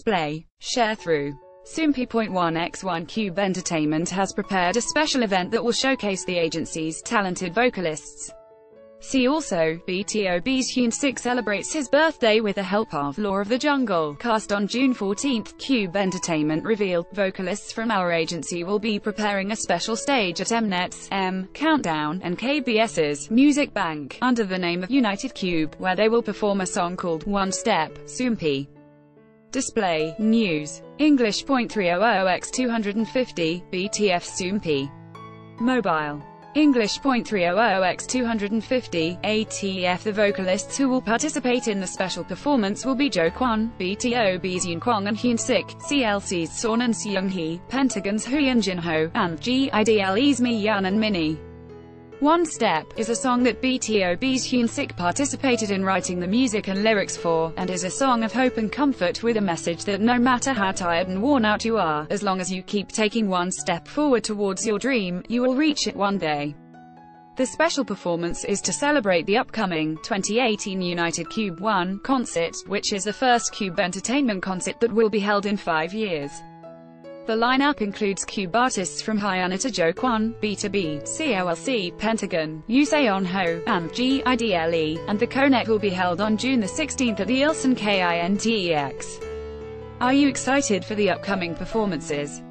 Display. Sharethrough. Soompi.1x1 Cube Entertainment has prepared a special event that will showcase the agency's talented vocalists. See also, BTOB's Hyun Sik celebrates his birthday with the help of Law of the Jungle. Cast on June 14, Cube Entertainment revealed, vocalists from our agency will be preparing a special stage at Mnet's M Countdown and KBS's Music Bank, under the name of United Cube, where they will perform a song called One Step, Soompi. Display, News, English .300x250, BTF Soompi. Mobile. English .300x250, ATF The vocalists who will participate in the special performance will be Jo Kwon, BTOB's Eunkwang and Hyun Sik, CLC's Sorn and Seung Hee, Pentagon's Hyun Jin Ho, and GIDLE's Mi Yeon and Minnie. One Step is a song that BTOB's Hyun Sik participated in writing the music and lyrics for, and is a song of hope and comfort with a message that no matter how tired and worn out you are, as long as you keep taking one step forward towards your dream, you will reach it one day. The special performance is to celebrate the upcoming 2018 United Cube 1 concert, which is the first Cube Entertainment concert that will be held in five years. The lineup includes Cube artists from Hyuna to Jo Kwon, BTOB, CLC, Pentagon, Yuseon Ho, and GIDLE, and the Connect will be held on June 16 at the Ilsan KINTEX. Are you excited for the upcoming performances?